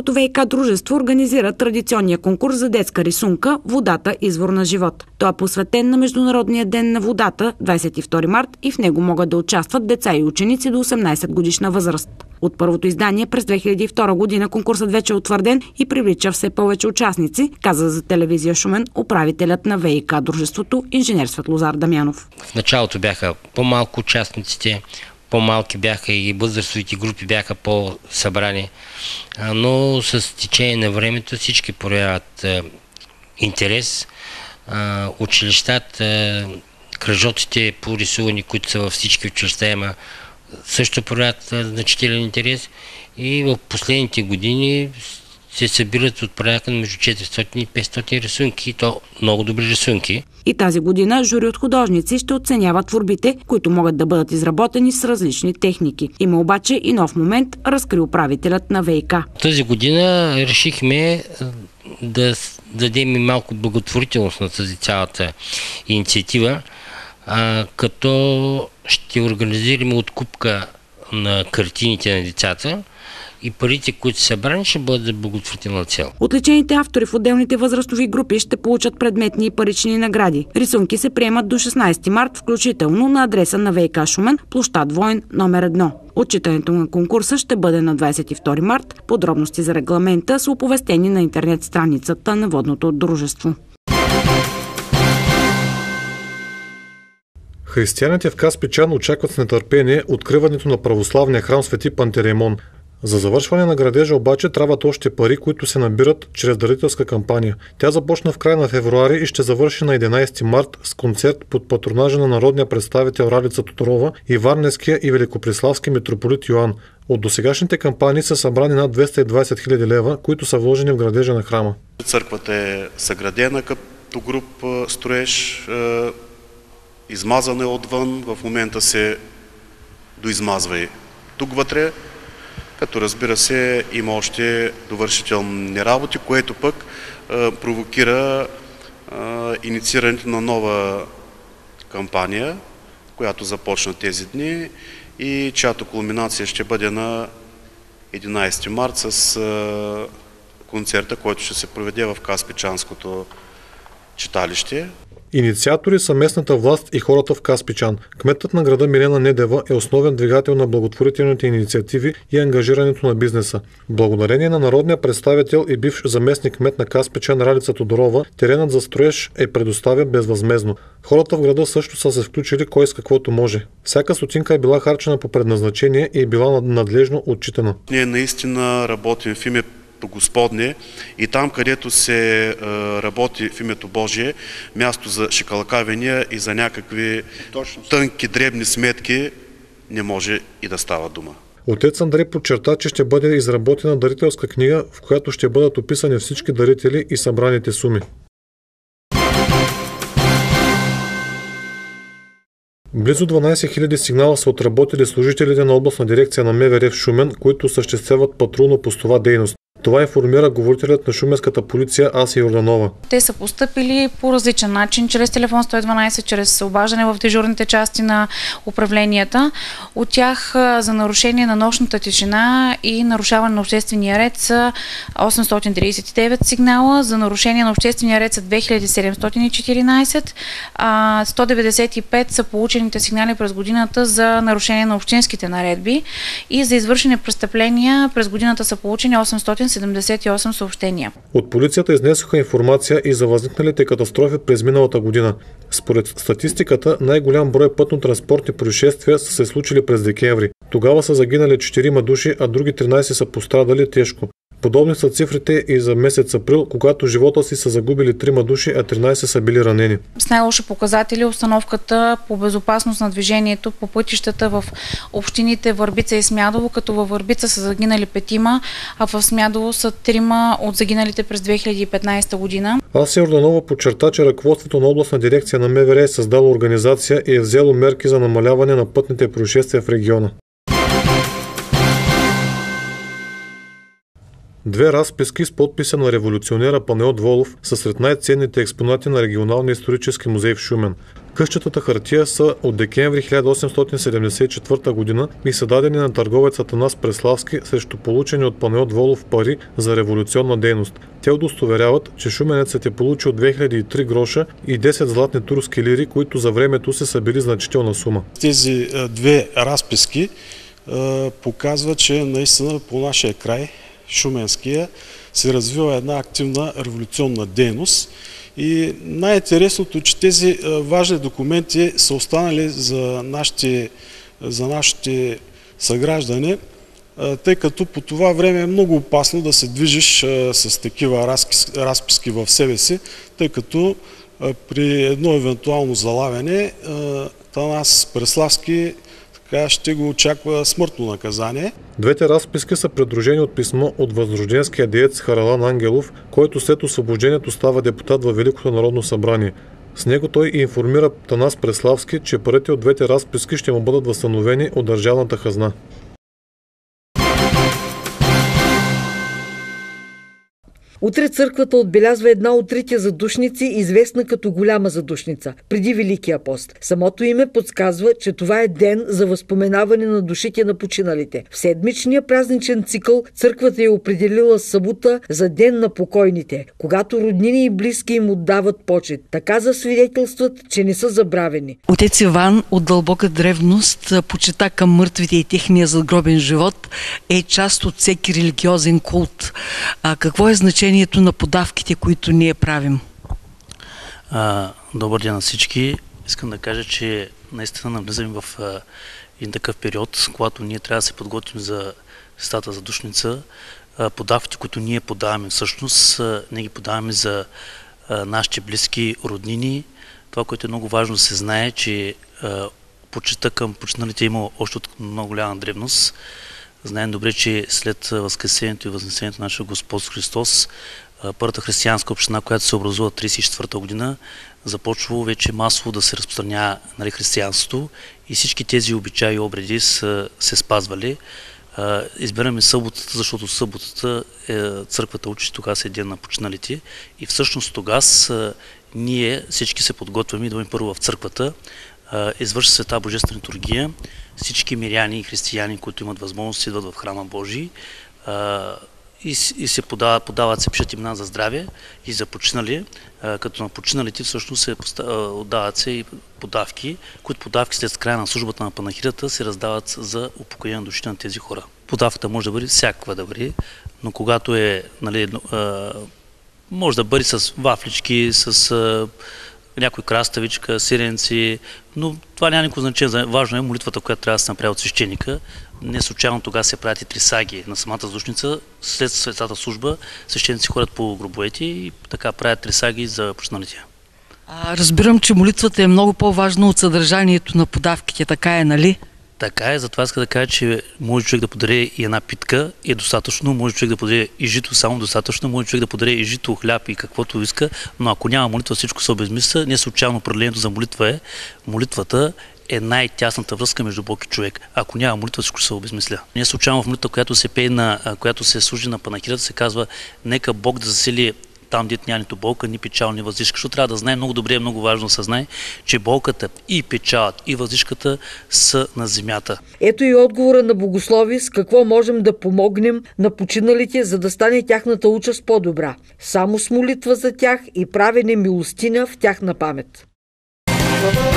Шуменското ВИК дружество организира традиционния конкурс за детска рисунка «Водата – извор на живот». Той е посветен на Международния ден на водата, 22 март, и в него могат да участват деца и ученици до 18 годишна възраст. От първото издание през 2002 година конкурсът вече е утвърден и привлича все повече участници, каза за телевизия Шумен управителят на ВИК дружеството инженер Светлозар Дамянов. В началото бяха по-малко участниците, по-малки бяха и възрастовите групи бяха по-събрани, но с течение на времето всички проявяват интерес. Училищата, кръжоците по рисувани, които са във всички училища, има също проявят значителен интерес и в последните години се събират от порядъка между 400 и 500 рисунки, и то много добри рисунки. И тази година жури от художници ще оценяват творбите, които могат да бъдат изработени с различни техники. Има обаче и нов момент, разкри управителят на ВИК. Тази година решихме да дадем и малко благотворителност на тази цялата инициатива, а, като ще организираме откупка на картините на децата, и парите, които са събрани, ще бъдат за благотворителна цел. Отличените автори в отделните възрастови групи ще получат предметни и парични награди. Рисунки се приемат до 16 март, включително на адреса на ВК Шумен, площад Войн, номер 1. Отчитането на конкурса ще бъде на 22 март. Подробности за регламента са оповестени на интернет страницата на водното дружество. Християните в Каспичан очакват с нетърпение откриването на православния храм Свети Пантереймон. За завършване на градежа обаче трябват още пари, които се набират чрез дарителска кампания. Тя започна в края на февруари и ще завърши на 11 март с концерт под патронажа на народния представител Ралица Тоторова и Варнеския и Великопреславски митрополит Йоан. От досегашните кампании са събрани над 220 000 лева, които са вложени в градежа на храма. Църквата е съградена като груп строеж, измазана е отвън, в момента се доизмазва и тук вътре като разбира се има още довършителни работи, което пък а, провокира а, инициирането на нова кампания, която започна тези дни и чиято кулминация ще бъде на 11 март с а, концерта, който ще се проведе в Каспичанското читалище. Инициатори са местната власт и хората в Каспичан. Кметът на града Милена Недева е основен двигател на благотворителните инициативи и ангажирането на бизнеса. Благодарение на народния представител и бивш заместник кмет на Каспичан Ралица Тодорова, теренът за строеж е предоставен безвъзмезно. Хората в града също са се включили кой с каквото може. Всяка сотинка е била харчена по предназначение и е била надлежно отчитана. Ние наистина работим в име Господне и там, където се работи в името Божие, място за шикалкавения и за някакви тънки, дребни сметки не може и да става дума. Отец Андрей подчерта, че ще бъде изработена дарителска книга, в която ще бъдат описани всички дарители и събраните суми. Близо 12 000 сигнала са отработили служителите на областна дирекция на МВР в Шумен, които съществяват патрулно-постова дейност. Това информира говорителят на шуменската полиция Аси Йорданова. Те са поступили по различен начин, чрез телефон 112, чрез обаждане в дежурните части на управленията. От тях за нарушение на нощната тишина и нарушаване на обществения ред са 839 сигнала, за нарушение на обществения ред са 2714, 195 са получените сигнали през годината за нарушение на общинските наредби и за извършени престъпления през годината са получени 800 78 съобщения. От полицията изнесоха информация и за възникналите катастрофи през миналата година. Според статистиката, най-голям брой пътно-транспортни происшествия са се случили през декември. Тогава са загинали 4 души, а други 13 са пострадали тежко. Подобни са цифрите и за месец април, когато живота си са загубили трима души, а 13 са били ранени. С най-лоши показатели установката по безопасност на движението по пътищата в общините Върбица и Смядово, като във Върбица са загинали петима, а в Смядово са трима от загиналите през 2015 година. Аси Орданова подчерта, че ръководството на областна дирекция на МВР е създало организация и е взело мерки за намаляване на пътните происшествия в региона. Две разписки с подписа на революционера Панеот Волов са сред най-ценните експонати на регионалния исторически музей в Шумен. Къщата хартия са от декември 1874 година и са дадени на търговец Атанас Преславски срещу получени от Панайот Волов пари за революционна дейност. Те удостоверяват, че шуменецът е получил 2003 гроша и 10 златни турски лири, които за времето се са били значителна сума. Тези две разписки показват, че наистина по нашия край, Шуменския, се развива една активна революционна дейност. И най-интересното, че тези важни документи са останали за нашите, за нашите съграждани, тъй като по това време е много опасно да се движиш с такива разписки в себе си, тъй като при едно евентуално залавяне Танас Преславски така ще го очаква смъртно наказание. Двете разписки са придружени от писмо от възрожденския деец Харалан Ангелов, който след освобождението става депутат във Великото народно събрание. С него той информира Танас Преславски, че парите от двете разписки ще му бъдат възстановени от държавната хазна. Утре църквата отбелязва една от трите задушници, известна като голяма задушница, преди Великия пост. Самото име подсказва, че това е ден за възпоменаване на душите на починалите. В седмичния празничен цикъл църквата е определила събота за ден на покойните, когато роднини и близки им отдават почет. Така засвидетелстват, че не са забравени. Отец Иван от дълбока древност почита към мъртвите и техния задгробен живот е част от всеки религиозен култ. А какво е значение значението на подавките, които ние правим? А, добър ден на всички. Искам да кажа, че наистина навлизаме в а, един такъв период, когато ние трябва да се подготвим за стата за душница. А, подавките, които ние подаваме всъщност, а, не ги подаваме за а, нашите близки роднини. Това, което е много важно да се знае, че а, почета към починалите има още от много голяма древност. Знаем добре, че след възкресението и възнесението на нашия Господ Христос, първата християнска община, която се образува 34-та година, започва вече масово да се разпространява нали, християнството и всички тези обичаи и обреди са се спазвали. Избираме съботата, защото съботата е, църквата учи, тогава е ден на починалите и всъщност тогава ние всички се подготвяме, идваме първо в църквата, извършва света божествена литургия, всички миряни и християни, които имат възможност, идват в храма Божий и, се подават, подават се пишат имена за здраве и за починали, като на починалите всъщност се отдават се и подавки, които подавки след края на службата на панахирата се раздават за упокоение на душите на тези хора. Подавката може да бъде всякаква да бъде, но когато е, нали, може да бъде с вафлички, с някой краставичка, сиренци, но това няма никакво значение. Важно е молитвата, която трябва да се направи от свещеника. Не случайно тогава се правят и три саги на самата задушница. След светата служба свещеници ходят по гробовете и така правят три саги за почналите. разбирам, че молитвата е много по-важна от съдържанието на подавките. Така е, нали? Така е, затова иска да кажа, че може човек да подари и една питка е достатъчно, може човек да подари и жито само достатъчно, може човек да подари и жито, хляб и каквото иска, но ако няма молитва, всичко се обезмисля. Не случайно определението за молитва е, молитвата е най-тясната връзка между Бог и човек. Ако няма молитва, всичко се обезмисля. Не случайно в молитва, която се пее на, която се служи на панахирата, се казва, нека Бог да засили там, дет няма нито болка, ни печал, ни въздишка. Защото трябва да знае много добре, е много важно да се знае, че болката и печалът и въздишката са на земята. Ето и отговора на Богослови с какво можем да помогнем на починалите, за да стане тяхната участ по-добра. Само с молитва за тях и правене милостина в тяхна памет. Thank you.